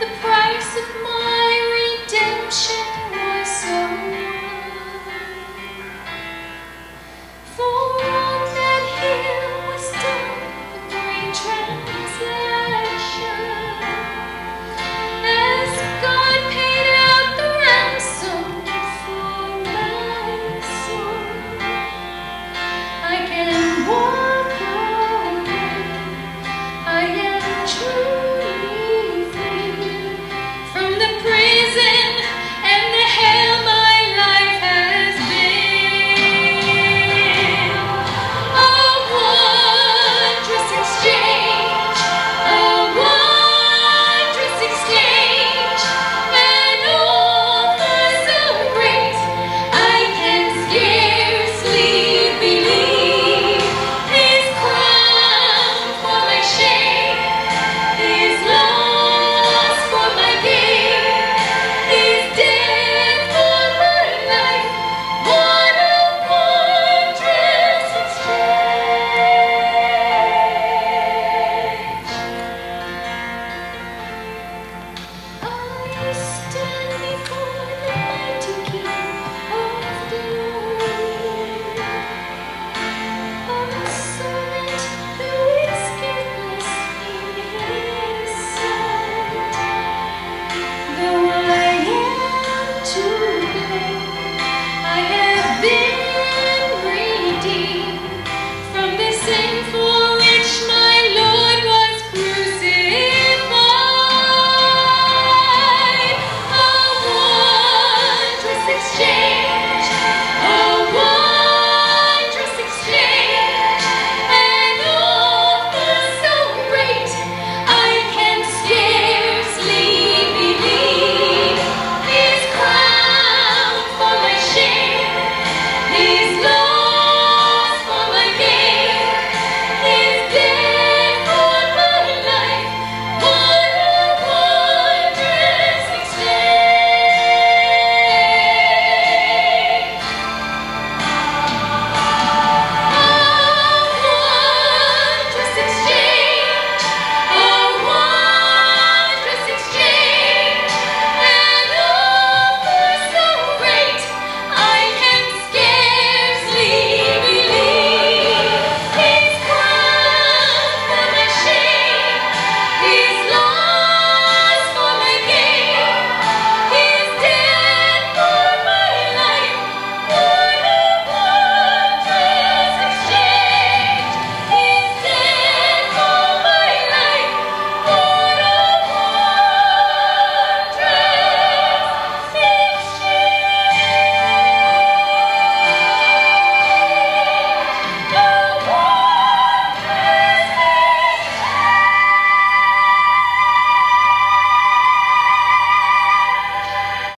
the price of my